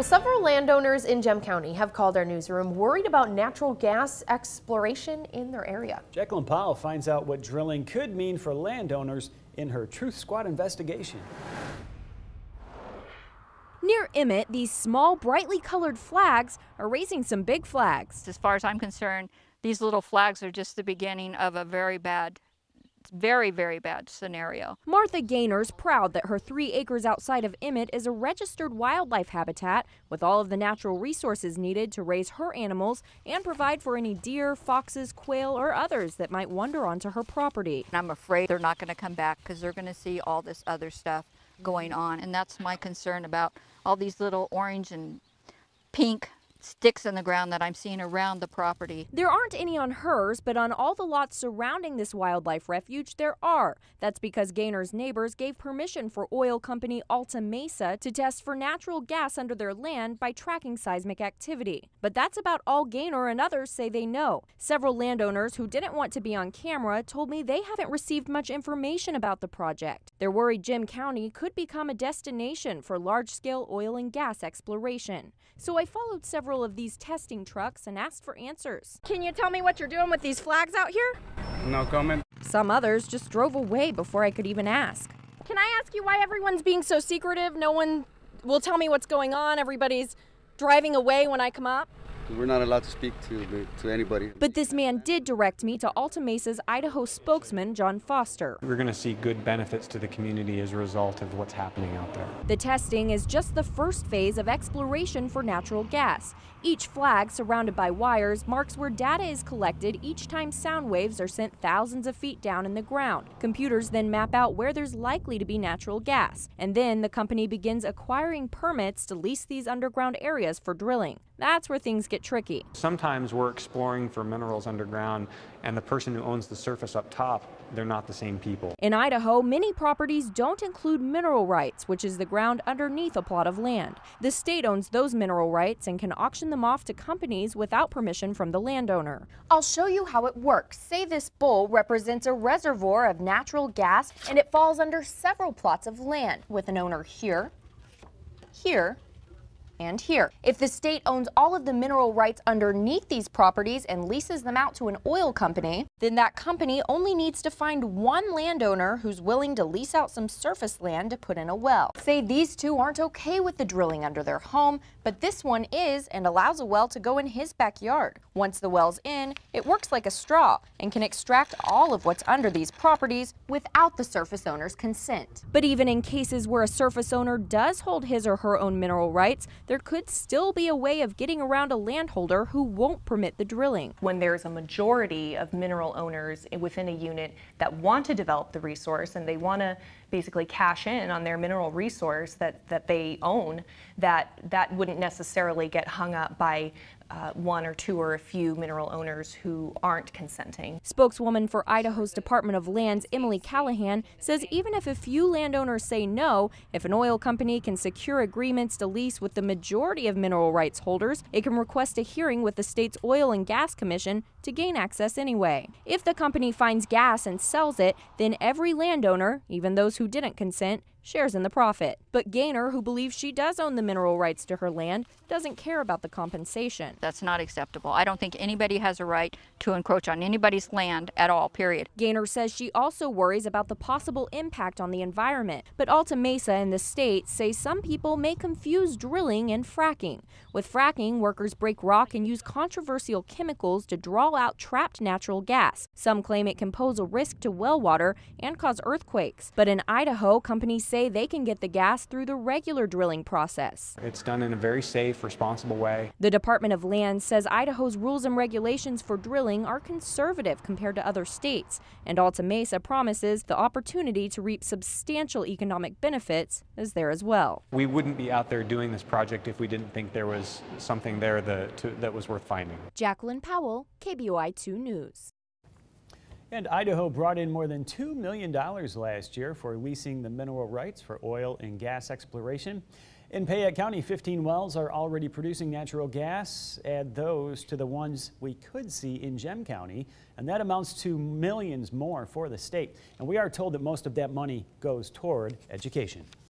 Well, several landowners in Gem County have called our newsroom worried about natural gas exploration in their area. Jacqueline Powell finds out what drilling could mean for landowners in her Truth Squad investigation. Near Emmett, these small, brightly colored flags are raising some big flags. As far as I'm concerned, these little flags are just the beginning of a very bad very, very bad scenario. Martha Gaynor's proud that her three acres outside of Emmett is a registered wildlife habitat with all of the natural resources needed to raise her animals and provide for any deer, foxes, quail, or others that might wander onto her property. I'm afraid they're not going to come back because they're going to see all this other stuff going on. And that's my concern about all these little orange and pink sticks in the ground that I'm seeing around the property. There aren't any on hers, but on all the lots surrounding this wildlife refuge, there are. That's because Gaynor's neighbors gave permission for oil company Alta Mesa to test for natural gas under their land by tracking seismic activity. But that's about all Gaynor and others say they know. Several landowners who didn't want to be on camera told me they haven't received much information about the project. They're worried Gem County could become a destination for large scale oil and gas exploration. So I followed several several of these testing trucks and asked for answers. Can you tell me what you're doing with these flags out here? No comment. Some others just drove away before I could even ask. Can I ask you why everyone's being so secretive? No one will tell me what's going on. Everybody's driving away when I come up we're not allowed to speak to to anybody. But this man did direct me to Alta Mesa's Idaho spokesman, John Foster. We're going to see good benefits to the community as a result of what's happening out there. The testing is just the first phase of exploration for natural gas. Each flag, surrounded by wires, marks where data is collected each time sound waves are sent thousands of feet down in the ground. Computers then map out where there's likely to be natural gas, and then the company begins acquiring permits to lease these underground areas for drilling. That's where things get tricky. Sometimes we're exploring for minerals underground, and the person who owns the surface up top, they're not the same people. In Idaho, many properties don't include mineral rights, which is the ground underneath a plot of land. The state owns those mineral rights and can auction them off to companies without permission from the landowner. I'll show you how it works. Say this bowl represents a reservoir of natural gas and it falls under several plots of land with an owner here, here, and here. If the state owns all of the mineral rights underneath these properties and leases them out to an oil company, then that company only needs to find one landowner who's willing to lease out some surface land to put in a well. Say these two aren't okay with the drilling under their home, but this one is and allows a well to go in his backyard. Once the well's in, it works like a straw and can extract all of what's under these properties without the surface owner's consent. But even in cases where a surface owner does hold his or her own mineral rights, there could still be a way of getting around a landholder who won't permit the drilling. When there's a majority of mineral owners within a unit that want to develop the resource and they want to basically cash in on their mineral resource that, that they own, that that wouldn't necessarily get hung up by uh, one or two or a few mineral owners who aren't consenting. Spokeswoman for Idaho's Department of Lands, Emily Callihan, says even if a few landowners say no, if an oil company can secure agreements to lease with the majority of mineral rights holders, it can request a hearing with the state's Oil and Gas Commission to gain access anyway. If the company finds gas and sells it, then every landowner, even those who didn't consent, shares in the profit. But Gaynor, who believes she does own the mineral rights to her land, doesn't care about the compensation. That's not acceptable. I don't think anybody has a right to encroach on anybody's land at all, period. Gaynor says she also worries about the possible impact on the environment. But Alta Mesa and the state say some people may confuse drilling and fracking. With fracking, workers break rock and use controversial chemicals to draw out trapped natural gas. Some claim it can pose a risk to well water and cause earthquakes. But in Idaho, companies say they can get the gas through the regular drilling process. It's done in a very safe, responsible way. The Department of Land says Idaho's rules and regulations for drilling are conservative compared to other states, and Alta Mesa promises the opportunity to reap substantial economic benefits is there as well. We wouldn't be out there doing this project if we didn't think there was something there that, to, that was worth finding. Jacqueline Powell, KBOI 2 News. And Idaho brought in more than $2 million last year for leasing the mineral rights for oil and gas exploration. In Payette County, 15 wells are already producing natural gas. Add those to the ones we could see in Gem County, and that amounts to millions more for the state. And we are told that most of that money goes toward education.